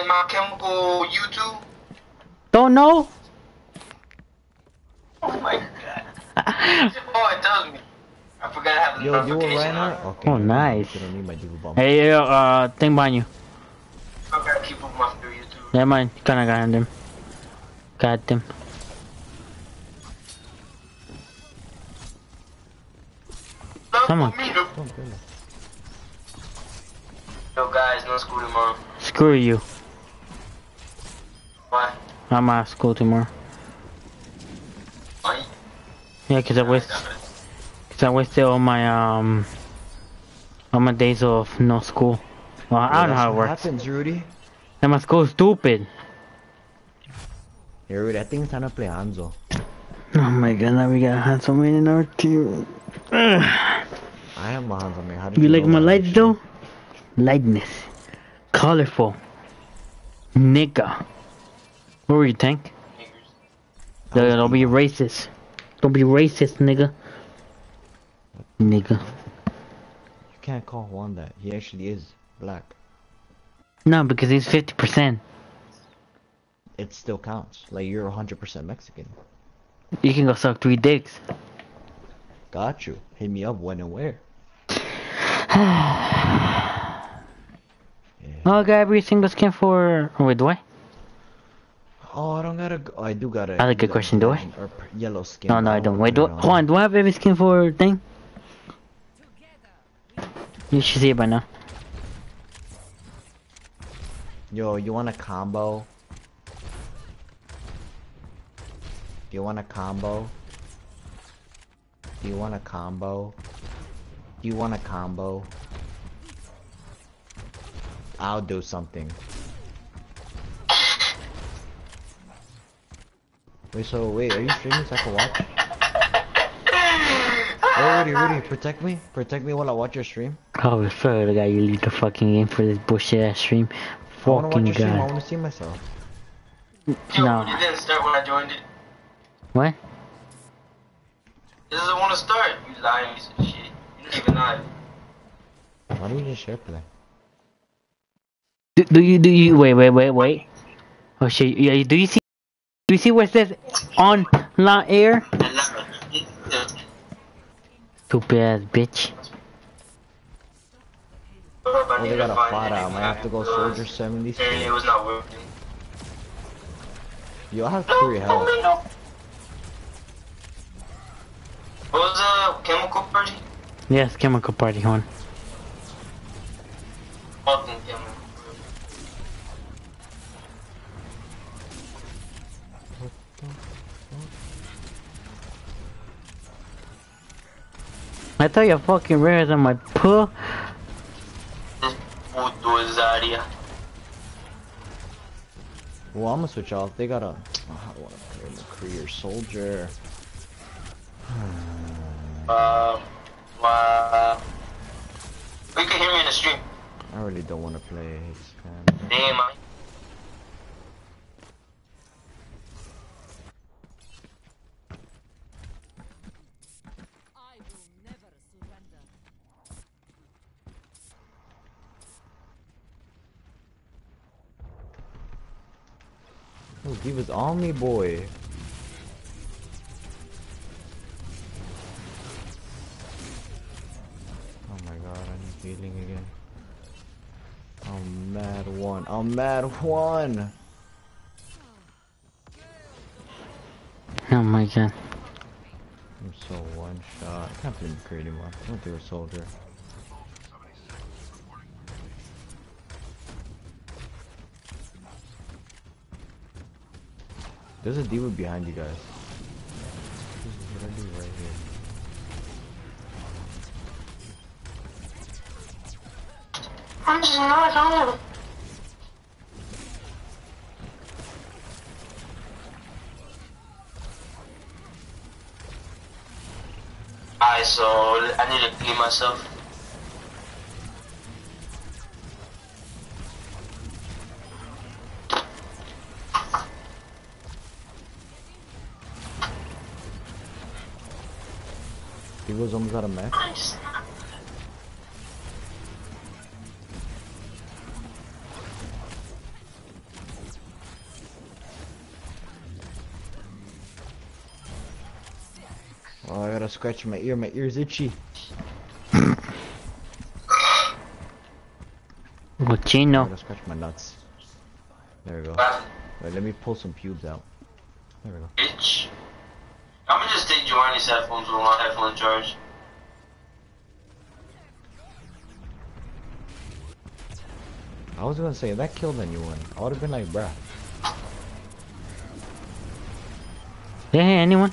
in my chemical YouTube? Don't know? Oh my god. oh, it tells me. I forgot to have the Yo, you a notification Reiner? on. Okay. Oh, nice. You don't need my D.Va Bomb. Hey, yo, uh, thing behind you. I gotta keep up my free YouTube. Never mind. Kinda got him. Got him. Love Come on. for me, no- Don't kill me. Yo, guys, no school tomorrow. Screw you. Why? I'm at school tomorrow. Why? Yeah, cause I waste, cause I wasted all my, um, all my days of no school. Well, I don't know how it what works. happens, Rudy. And my school's stupid. Hey, Rudy, I think it's time to play Hanzo. Oh my god, now we got Hanzo Man in our team. I am a Hanzo man. How did You you like my lights though? Lightness. Colorful. Nigga. What were you, Tank? I was Don't be racist. Don't be racist, nigga. Nigga. You can't call Juan that. He actually is black. No, because he's 50%. It still counts. Like you're 100% Mexican. You can go suck three dicks. Got you. Hit me up when and where. Oh, I got every single skin for. Wait, do I? Oh, I don't gotta. Go. Oh, I do gotta. That's a good question, do I? Or yellow skin. No, no, I don't. Wait, do hold on. Do I have every skin for thing? You should see it by now. Yo, you want a combo? Do you want a combo? Do you want a combo? Do you want a combo? I'll do something. Wait, so wait, are you streaming so I can watch? Hey, Rudy, Rudy, protect me. Protect me while I watch your stream. Oh, I swear to God, you leave the fucking game for this bullshit ass stream. I wanna watch Fucking your stream. I God. wanna see myself. Yo, No. it didn't start when I joined it. What? It doesn't want to start. You lying piece of shit. You don't even lie. Why don't you just share play? Do, do you, do you, wait, wait, wait, wait. Oh shit, yeah, do you see, do you see where it says on la air? Stupid ass bitch. Oh, they got a fight out. I might have to go Soldier 76. And it was not working. Yo, I have three health. What was the chemical party? Yes, chemical party one. Fucking chemical. I thought you fucking rare on my puh. This puto is Zarya. Well, I'm gonna switch off. They got a. Oh, I wanna play McCree or Soldier. Uh, wow. You can hear me in the stream. I really don't wanna play Damn, I. I Oh, was on me, boy. Oh my god, I need healing again. I'm mad one. I'm mad one. Oh my god. I'm so one shot. I can't play McCree anymore. I don't do a soldier. There's a D.Va behind you guys. What I do right here. I'm not. Alright, so I need to clean myself. He was almost out of max. Oh, I gotta scratch my ear. My ear's itchy. Lucino. I gotta scratch my nuts. There we go. Let me pull some pubes out. There we go. Itch. I'm just take Giovanni's headphones with my headphone charge. I was gonna say, that killed anyone, I would've been like, bruh. Yeah, hey, anyone?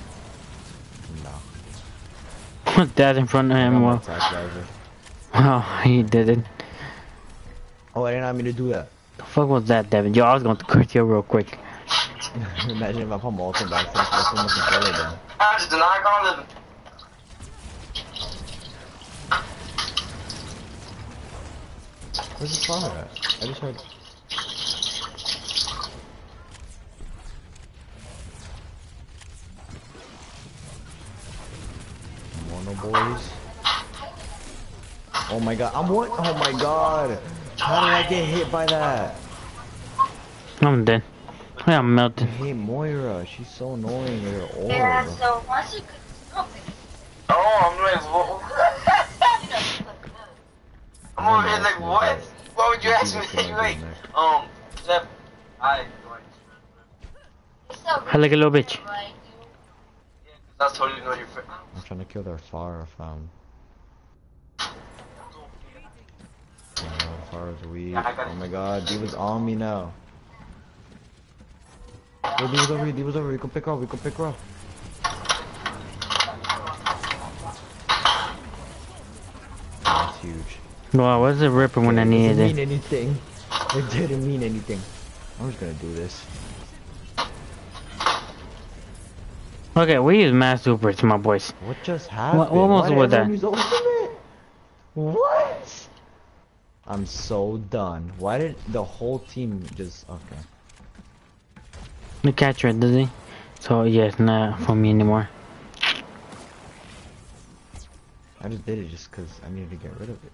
No. Put that in front of him. Well, oh, he did it. Oh, I didn't have me to do that. The fuck was that, Devin? Yo, I was going to curse you real quick. Imagine if I put Molten back since that's when the controller then. I just deny call him. Where's the fire at? I just heard. Mono boys. Oh my god, I'm what? Oh my god. How did I get hit by that? I'm dead. Yeah, I'm I melting. hate Moira. She's so annoying with her orb. Yeah, so once you could Oh, I'm like, what? I'm over here like, what? Why would you ask me? Wait, um, Zep, I. I like a little bitch. That's totally not your friend. I'm trying to kill their fire fam. Yeah, fire is weak. Yeah, Oh my god, D was on me now. Oh, D was over here, D was over here. We can pick her up, we can pick her up. That's huge. No, I wasn't ripping when I needed It didn't mean anything. It didn't mean anything. I'm just gonna do this. Okay, we use mass supers, my boys. What just happened? what was with that? everyone use ultimate? What? I'm so done. Why did the whole team just okay? The catcher, does he? So, yeah, it's not for me anymore. I just did it just because I needed to get rid of it.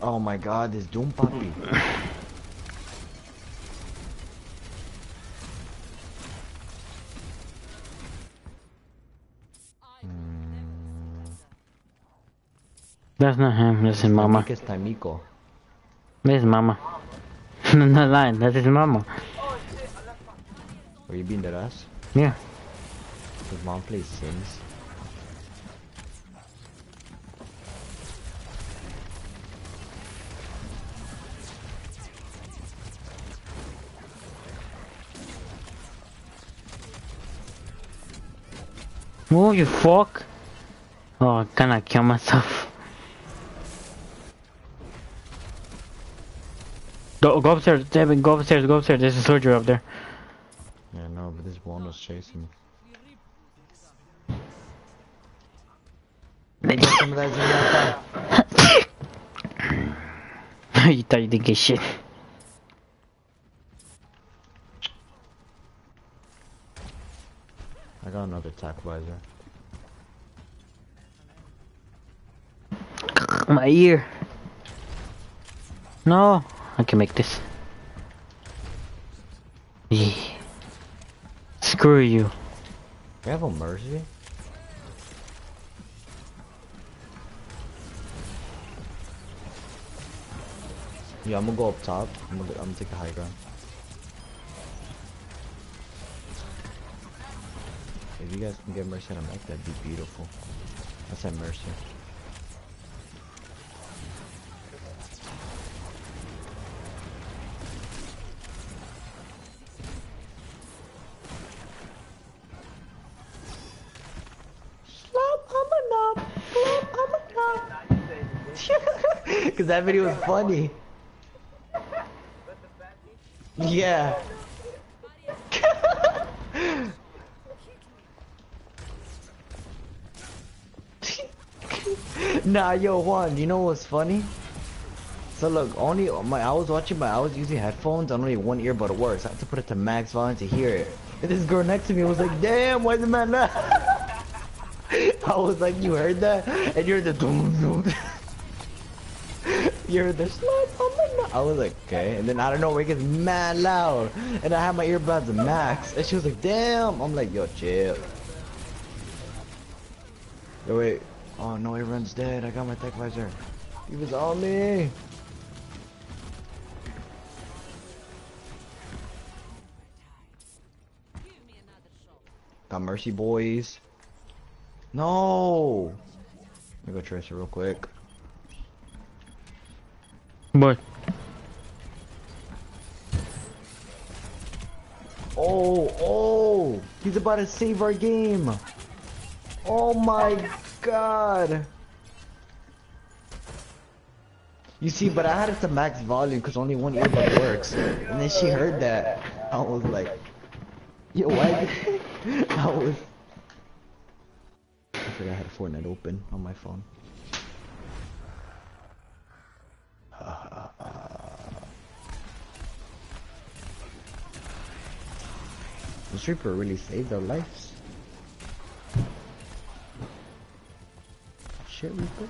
Oh my god, this Doom Puppy. That's not him, that's his mama. Is Tamiko. That's mama. no, not lying, that's his mama. Were you being that ass? Yeah. His mom plays Sims. Oh, you fuck. Oh, can I kill myself? Go, go upstairs, Devin, go upstairs, go upstairs. There's a soldier up there. Yeah, no, but this one was chasing me. Get some of that Zenyatta. you thought you didn't get shit. I got another attack visor. My ear. No, I can make this. Yeah. Screw you. We have a mercy? Yeah, I'm gonna go up top. I'm gonna, I'm gonna take the high ground. You guys can get mercy on a mech, that'd be beautiful. That's that mercy. Cause that video was funny. Yeah. Nah, yo, Juan, you know what's funny? So look, only my I was watching my I was using headphones and only one earbud it works. I had to put it to max volume to hear it. And this girl next to me was like, "Damn, why the man not?" I was like, "You heard that?" And you're the doom doom. you heard the oh my nut. I was like, "Okay." And then I don't know, where it gets mad loud, and I had my earbuds max, and she was like, "Damn." I'm like, "Yo, chill." Yo, wait. Oh no, everyone's dead. I got my tech visor. He was on me. Give me another shot. Got mercy boys. No. Let me go trace it real quick. But Oh, oh! He's about to save our game. Oh my god. You see, but I had it to max volume because only one earbud works. And then she heard that. I was like, yo, why? I was. I forgot I had Fortnite open on my phone. This Reaper really saved our lives. Shit, Reaper.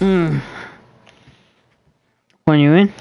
mm. When you in?